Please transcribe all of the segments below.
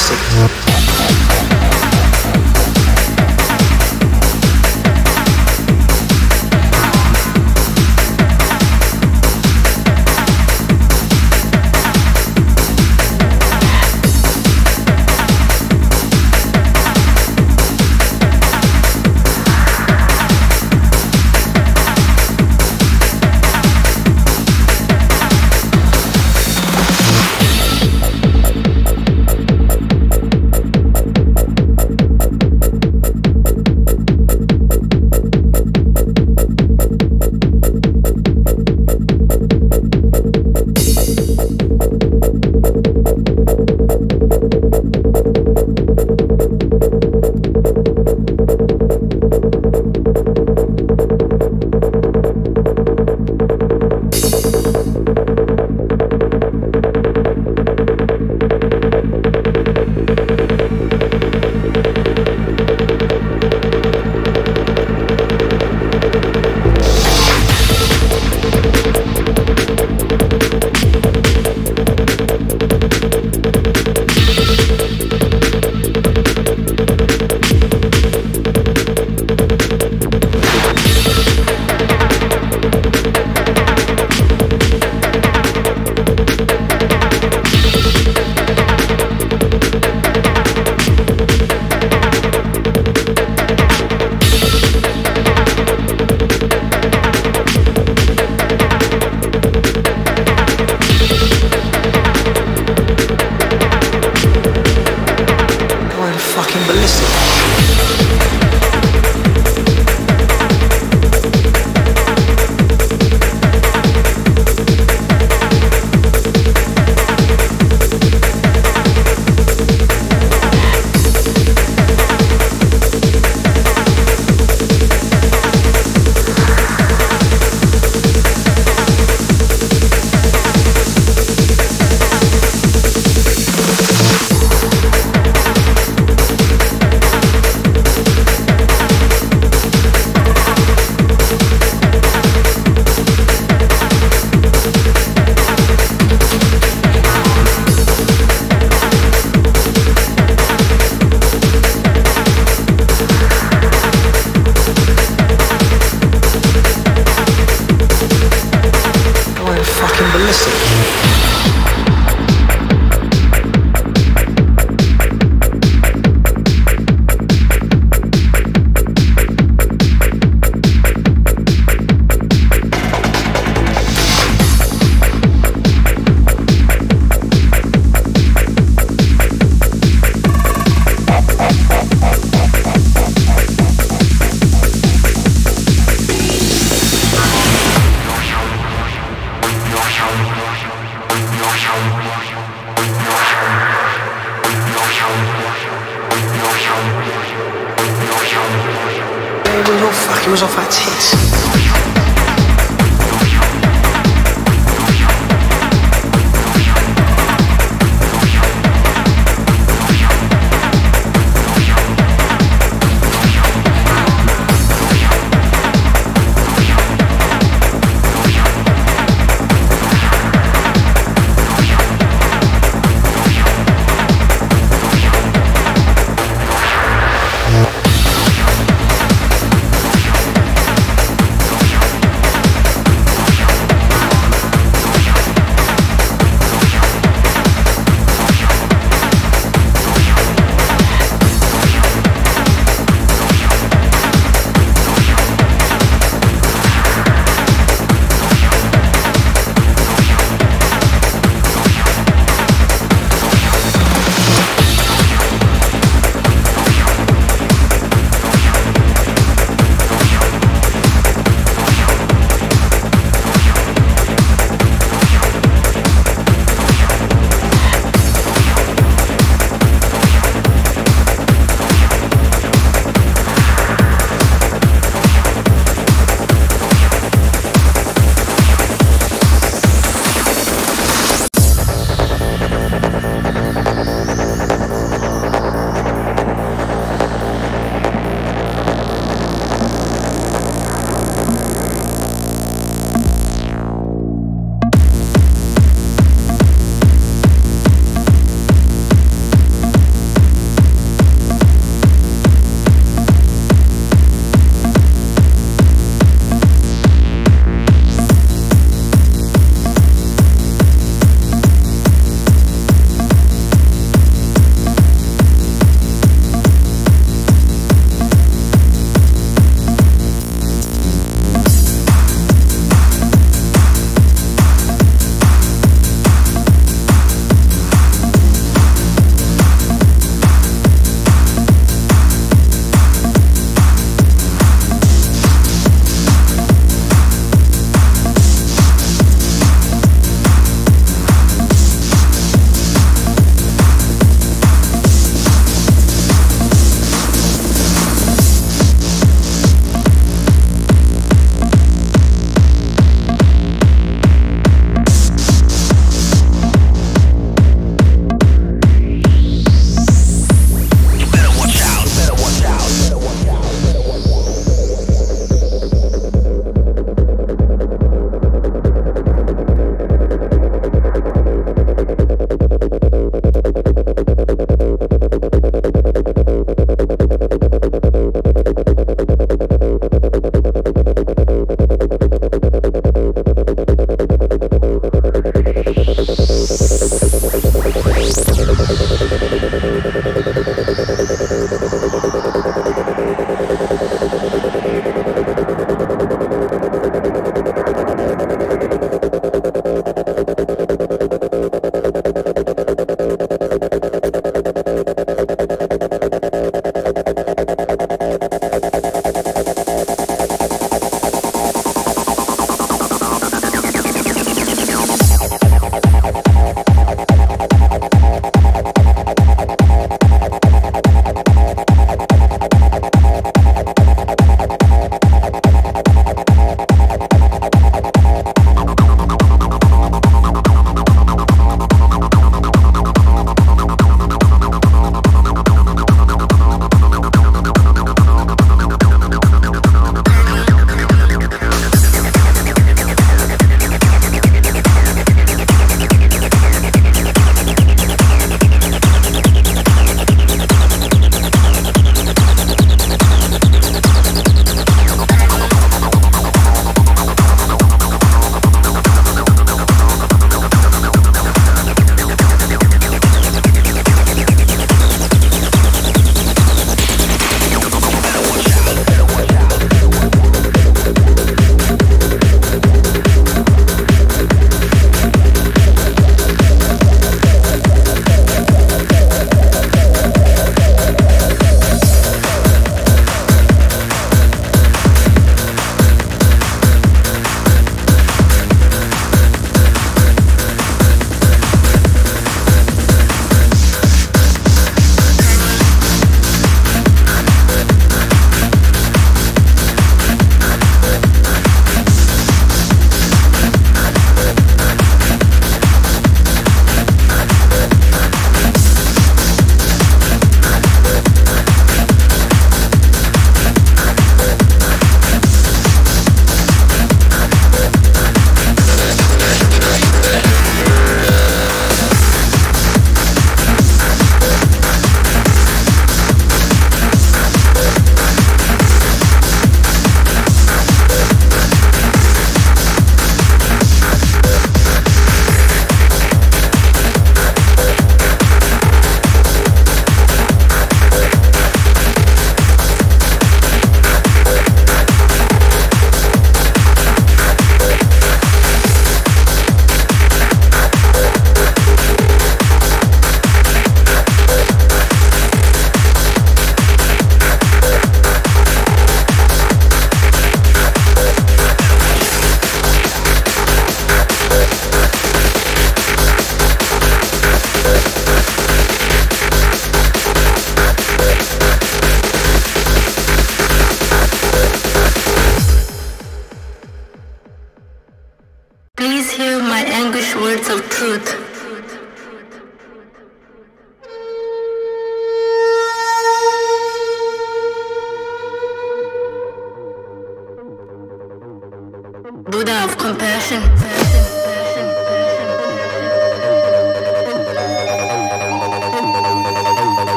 Classic.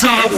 side.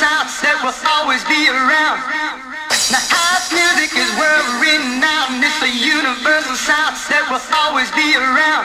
sounds that will always be around. Now house music is world renowned. It's a universal sound that will always be around.